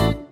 you.